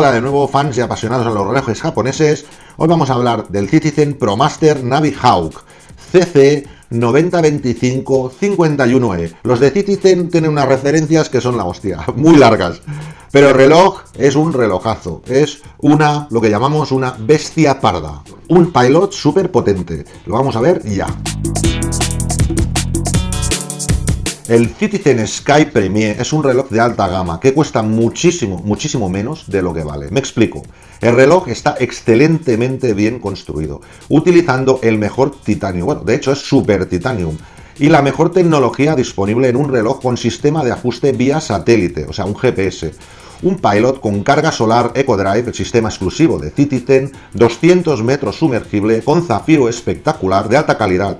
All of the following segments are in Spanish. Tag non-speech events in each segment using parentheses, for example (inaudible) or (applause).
Hola de nuevo fans y apasionados a los relojes japoneses. Hoy vamos a hablar del Citizen ProMaster Navi Hawk CC 9025-51E. Los de Citizen tienen unas referencias que son la hostia, (laughs) muy largas. Pero el reloj es un relojazo, es una, lo que llamamos una bestia parda. Un pilot súper potente. Lo vamos a ver ya. El Citizen Sky Premier es un reloj de alta gama que cuesta muchísimo, muchísimo menos de lo que vale. Me explico. El reloj está excelentemente bien construido, utilizando el mejor titanio. Bueno, de hecho es super titanium. Y la mejor tecnología disponible en un reloj con sistema de ajuste vía satélite, o sea, un GPS. Un pilot con carga solar EcoDrive, el sistema exclusivo de Citizen, 200 metros sumergible, con zafiro espectacular, de alta calidad,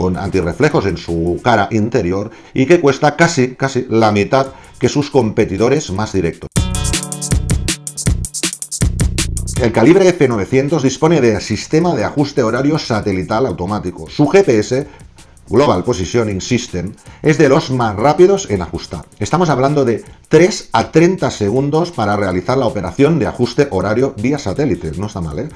con antirreflejos en su cara interior y que cuesta casi, casi la mitad que sus competidores más directos. El calibre F900 dispone de sistema de ajuste horario satelital automático. Su GPS Global Positioning System, es de los más rápidos en ajustar. Estamos hablando de 3 a 30 segundos para realizar la operación de ajuste horario vía satélite. No está mal, ¿eh?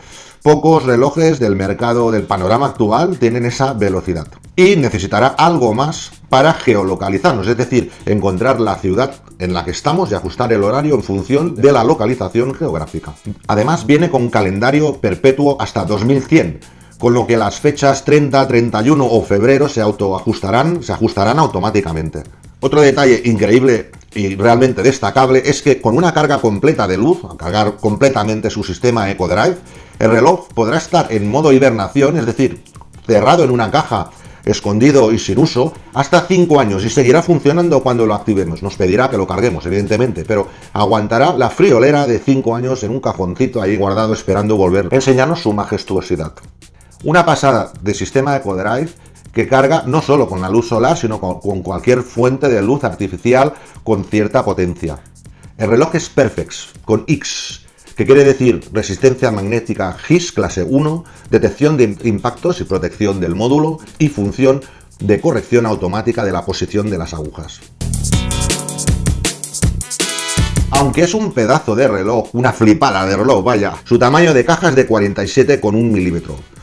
Pocos relojes del mercado del panorama actual tienen esa velocidad. Y necesitará algo más para geolocalizarnos, es decir, encontrar la ciudad en la que estamos y ajustar el horario en función de la localización geográfica. Además, viene con calendario perpetuo hasta 2100 con lo que las fechas 30, 31 o febrero se autoajustarán, se ajustarán automáticamente. Otro detalle increíble y realmente destacable es que con una carga completa de luz, a cargar completamente su sistema EcoDrive, el reloj podrá estar en modo hibernación, es decir, cerrado en una caja, escondido y sin uso, hasta 5 años y seguirá funcionando cuando lo activemos. Nos pedirá que lo carguemos, evidentemente, pero aguantará la friolera de 5 años en un cajoncito ahí guardado esperando volver a enseñarnos su majestuosidad. Una pasada de sistema EcoDrive que carga no solo con la luz solar, sino con, cualquier fuente de luz artificial con cierta potencia. El reloj es Perfex, con X, que quiere decir resistencia magnética GIS clase 1, detección de impactos y protección del módulo y función de corrección automática de la posición de las agujas. Aunque es un pedazo de reloj, una flipada de reloj, vaya, su tamaño de caja es de 47,1 milímetros.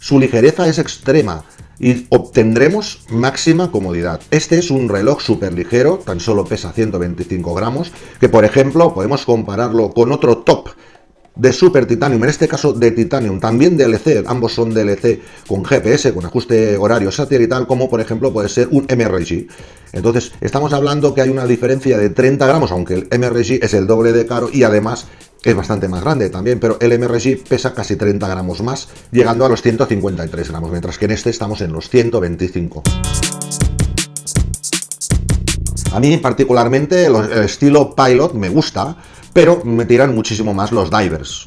Su ligereza es extrema, y obtendremos máxima comodidad. Este es un reloj súper ligero, tan solo pesa 125 gramos, que por ejemplo podemos compararlo con otro top de Super Titanium, en este caso de Titanium, también DLC, ambos son DLC con GPS, con ajuste horario satelital, como por ejemplo puede ser un MRG. Entonces, estamos hablando que hay una diferencia de 30 gramos, aunque el MRG es el doble de caro y además es bastante más grande también, pero el MRG pesa casi 30 gramos más, llegando a los 153 gramos, mientras que en este estamos en los 125. A mí particularmente el estilo Pilot me gusta, pero me tiran muchísimo más los divers.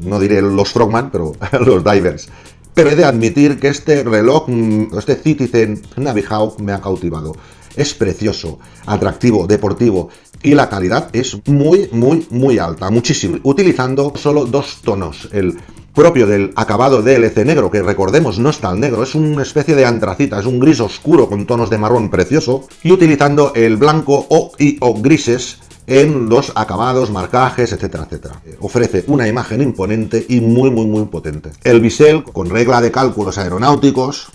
No diré los strongman, pero (laughs) los divers. Pero he de admitir que este reloj, mm, este Citizen Navihawk me ha cautivado. Es precioso, atractivo, deportivo y la calidad es muy, muy, muy alta, muchísimo. Utilizando solo dos tonos, el propio del acabado DLC negro, que recordemos no es tan negro, es una especie de antracita, es un gris oscuro con tonos de marrón precioso, y utilizando el blanco o y o grises en los acabados, marcajes, etcétera, etcétera. Ofrece una imagen imponente y muy, muy, muy potente. El bisel, con regla de cálculos aeronáuticos,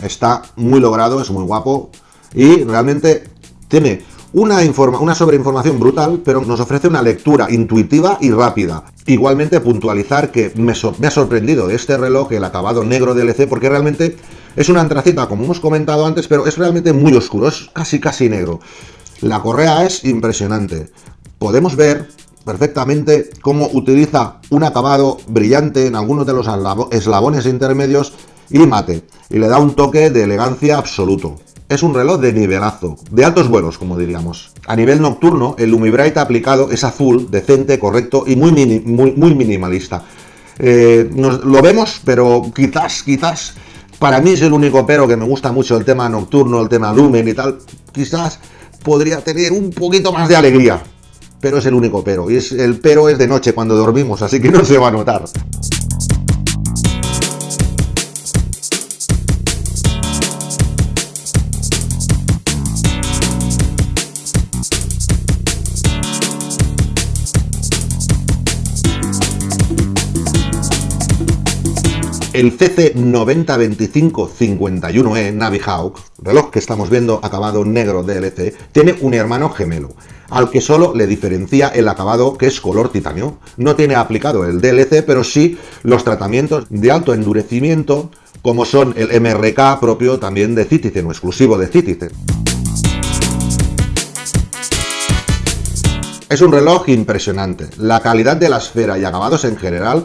está muy logrado, es muy guapo y realmente tiene una, una sobreinformación brutal, pero nos ofrece una lectura intuitiva y rápida. Igualmente puntualizar que me, ha sorprendido este reloj, el acabado negro DLC, porque realmente es una antracita, como hemos comentado antes, pero es realmente muy oscuro, es casi casi negro. La correa es impresionante. Podemos ver perfectamente cómo utiliza un acabado brillante en algunos de los eslabones intermedios y mate, y le da un toque de elegancia absoluto. Es un reloj de nivelazo, de altos vuelos, como diríamos. A nivel nocturno, el Lumibright aplicado es azul, decente, correcto y muy, muy, minimalista. Eh, lo vemos, pero quizás, quizás, para mí es el único pero que me gusta mucho el tema nocturno, el tema lumen y tal. Quizás podría tener un poquito más de alegría. Pero es el único pero. Y es, el pero es de noche cuando dormimos, así que no se va a notar. El CC902551E Navihawk, reloj que estamos viendo acabado negro DLC, tiene un hermano gemelo, al que solo le diferencia el acabado que es color titanio. No tiene aplicado el DLC, pero sí los tratamientos de alto endurecimiento, como son el MRK propio también de Citizen o exclusivo de Citizen. Es un reloj impresionante. La calidad de la esfera y acabados en general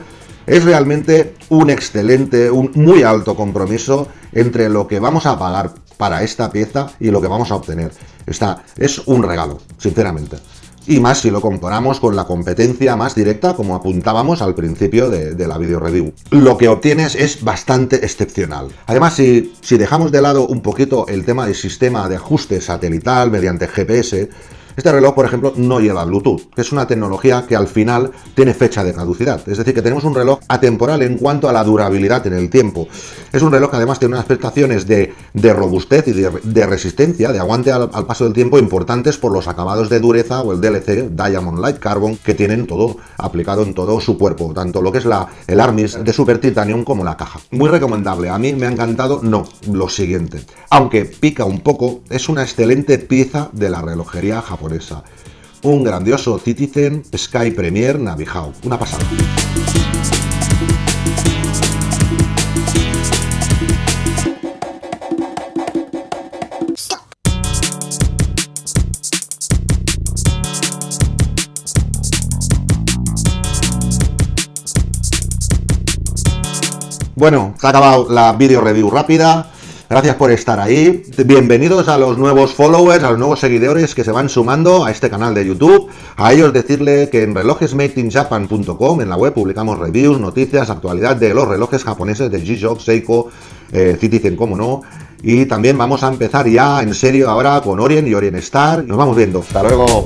es realmente un excelente, un muy alto compromiso entre lo que vamos a pagar para esta pieza y lo que vamos a obtener. Está, es un regalo, sinceramente. Y más si lo comparamos con la competencia más directa, como apuntábamos al principio de, la video review. Lo que obtienes es bastante excepcional. Además, si, si dejamos de lado un poquito el tema del sistema de ajuste satelital mediante GPS, este reloj, por ejemplo, no lleva Bluetooth, que es una tecnología que al final tiene fecha de caducidad. Es decir, que tenemos un reloj atemporal en cuanto a la durabilidad en el tiempo. Es un reloj que además tiene unas prestaciones de, robustez y de, resistencia, de aguante al, paso del tiempo importantes por los acabados de dureza o el DLC Diamond Light Carbon que tienen todo aplicado en todo su cuerpo, tanto lo que es el Armis de Super Titanium como la caja. Muy recomendable. A mí me ha encantado, no, lo siguiente. Aunque pica un poco, es una excelente pieza de la relojería japonesa un grandioso Citizen Sky Premier Navihawk. Una pasada. Bueno, se ha acabado la video review rápida. Gracias por estar ahí. Bienvenidos a los nuevos followers, a los nuevos seguidores que se van sumando a este canal de YouTube. A ellos decirle que en relojesmadeinjapan.com, en la web, publicamos reviews, noticias, actualidad de los relojes japoneses de G-Shock, Seiko, eh, Citizen, como no. Y también vamos a empezar ya en serio ahora con Orient y Orient Star. Nos vamos viendo. Hasta luego.